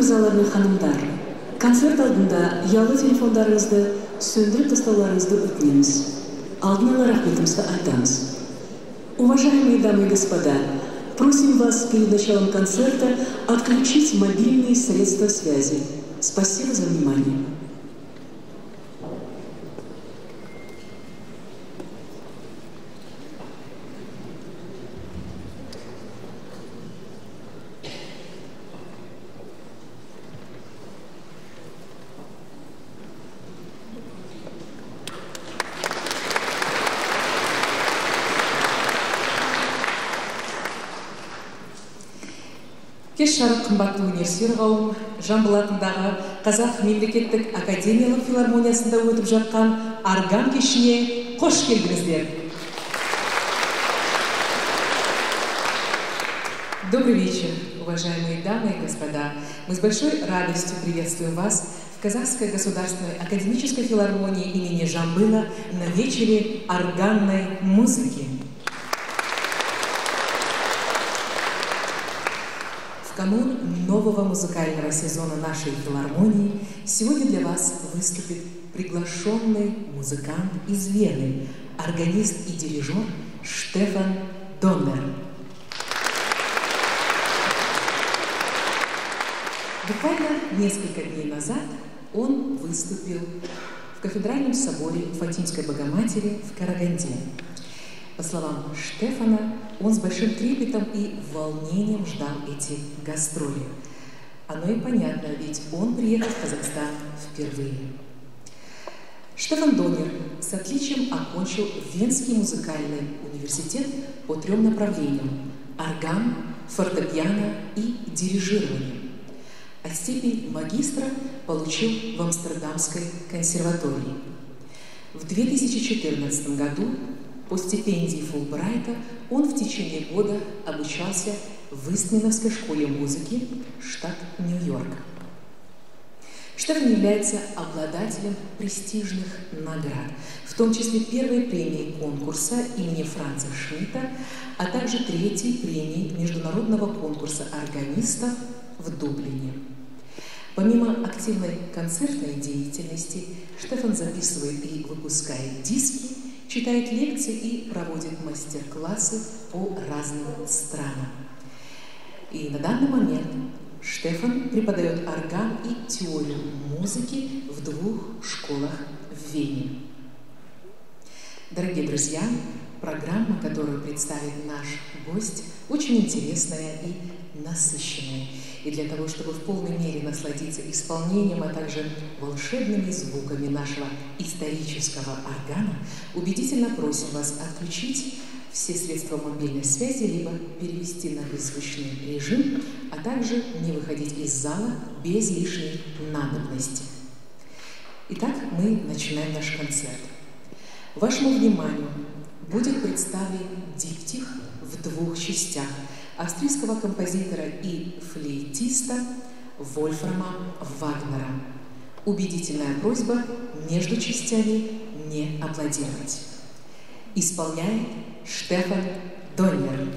мырзалар мен ханымдар концерт алдында ұялы телефондарыңызды сөндіріп тастауларыңызды өтінеміз алдын ала рахметімізді айтамыз уважаемые дамы и господа просим вас перед началом концерта отключить мобильные средства связи спасибо за внимание кеш жарық қымбатты өнерсүйер қауым жамбыл атындағы қазақ мемлекеттік академиялық филармониясында өтіп жатқан арган кешіне қош келдіңіздер Добрый вечер, уважаемые дамы и господа. Мы с большой радостью приветствуем вас в Казахской государственной академической филармонии имени Жамбыла на вечере органной музыки. Канун нового музыкального сезона нашей филармонии сегодня для вас выступит приглашенный музыкант из Вены, органист и дирижер Штефан Доннер. Буквально несколько дней назад он выступил в кафедральном соборе Фатимской Богоматери в Караганде. По словам Штефана, он с большим трепетом и волнением ждал эти гастроли. Оно и понятно, ведь он приехал в Казахстан впервые. Штефан Донер с отличием окончил Венский музыкальный университет по трем направлениям – орган, фортепиано и дирижирование а степень магистра получил в Амстердамской консерватории. В 2014 году по стипендии Фулбрайта он в течение года обучался в Истминовской школе музыки, штат Нью-Йорк. Штефан является обладателем престижных наград, в том числе первой премии конкурса имени Франца Шмидта, а также третьей премии международного конкурса органистов в Дублине. Помимо активной концертной деятельности, Штефан записывает и выпускает диски, читает лекции и проводит мастер-классы по разным странам. И на данный момент Штефан преподает орган и теорию музыки в двух школах в Вене. Дорогие друзья, программа, которую представит наш гость, очень интересная и насыщенная. И для того, чтобы в полной мере насладиться исполнением, а также волшебными звуками нашего исторического органа, убедительно просим вас отключить все средства мобильной связи, либо перевести на беззвучный режим, а также не выходить из зала без лишней надобности. Итак, мы начинаем наш концерт. Вашему вниманию будет представлен диптих в двух частях – австрийского композитора и флейтиста Вольфрама Вагнера. Убедительная просьба между частями не аплодировать. Исполняет Штефан Доннер.